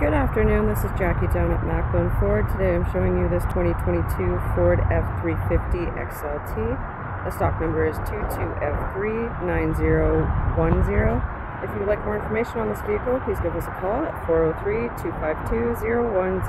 Good afternoon, this is Jackie down at Maclin Ford. Today I'm showing you this 2022 Ford F350 XLT. The stock number is 22F39010. If you would like more information on this vehicle, please give us a call at 403 252 0101.